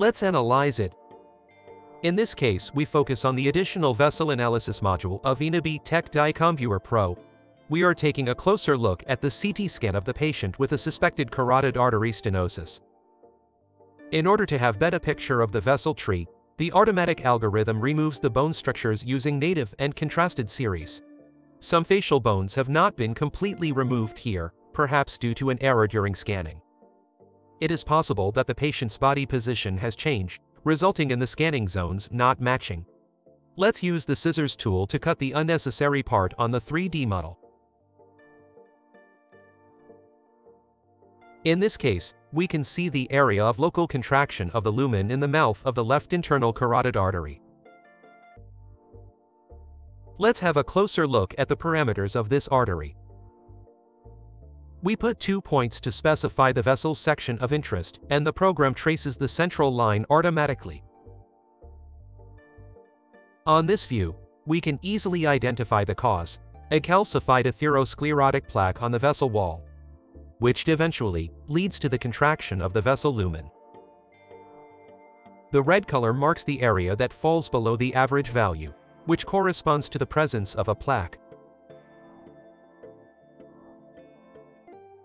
Let's analyze it. In this case, we focus on the additional vessel analysis module of Inobitec DICOM Viewer Pro. We are taking a closer look at the CT scan of the patient with a suspected carotid artery stenosis. In order to have better picture of the vessel tree, the automatic algorithm removes the bone structures using native and contrasted series. Some facial bones have not been completely removed here, perhaps due to an error during scanning. It is possible that the patient's body position has changed, resulting in the scanning zones not matching. Let's use the scissors tool to cut the unnecessary part on the 3D model. In this case, we can see the area of local contraction of the lumen in the mouth of the left internal carotid artery. Let's have a closer look at the parameters of this artery. We put two points to specify the vessel's section of interest, and the program traces the central line automatically. On this view, we can easily identify the cause, a calcified atherosclerotic plaque on the vessel wall, which eventually leads to the contraction of the vessel lumen. The red color marks the area that falls below the average value, which corresponds to the presence of a plaque.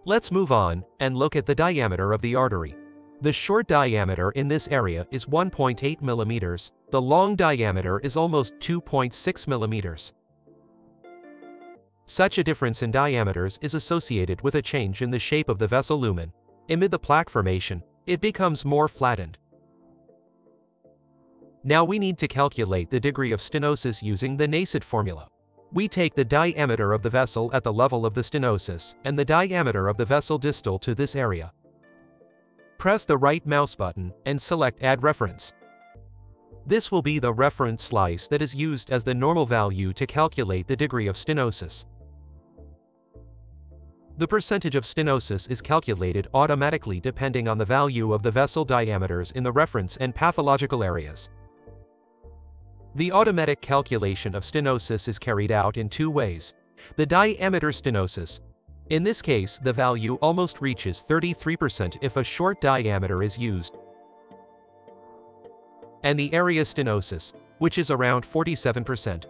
Let's move on and look at the diameter of the artery. The short diameter in this area is 1.8 millimeters, the long diameter is almost 2.6 millimeters. Such a difference in diameters is associated with a change in the shape of the vessel lumen. Amid the plaque formation, it becomes more flattened. Now we need to calculate the degree of stenosis using the NASCET formula. We take the diameter of the vessel at the level of the stenosis and the diameter of the vessel distal to this area. Press the right mouse button and select Add Reference. This will be the reference slice that is used as the normal value to calculate the degree of stenosis. The percentage of stenosis is calculated automatically depending on the value of the vessel diameters in the reference and pathological areas. The automatic calculation of stenosis is carried out in two ways. The diameter stenosis. In this case, the value almost reaches 33% if a short diameter is used. And the area stenosis, which is around 47%.